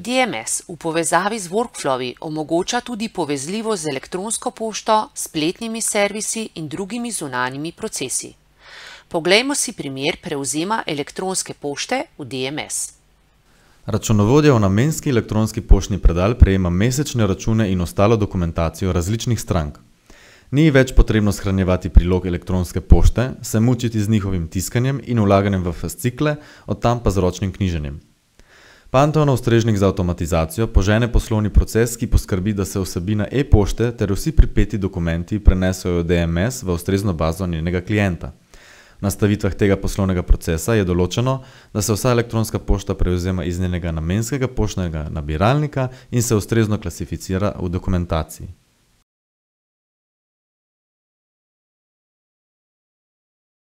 DMS v povezavi z workflowi omogoča tudi povezljivost z elektronsko pošto, spletnimi servisi in drugimi zunanjimi procesi. Poglejmo si primer prevzema elektronske pošte v DMS. Računovodja v namenski elektronski poštni predal prejema mesečne račune in ostalo dokumentacijo različnih strank. Ni več potrebno shranjevati prilog elektronske pošte, se mučiti z njihovim tiskanjem in vlaganjem v fascikle, od tam pa z ročnim knjiženjem. Panteonov strežnik za avtomatizacijo požene poslovni proces, ki poskrbi, da se vsebina e-pošte ter vsi pripeti dokumenti prenesejo v DMS v ustrezno bazo njenega klienta. V nastavitvah tega poslovnega procesa je določeno, da se vsa elektronska pošta prevzema iz njenega namenskega poštnega nabiralnika in se ustrezno klasificira v dokumentaciji.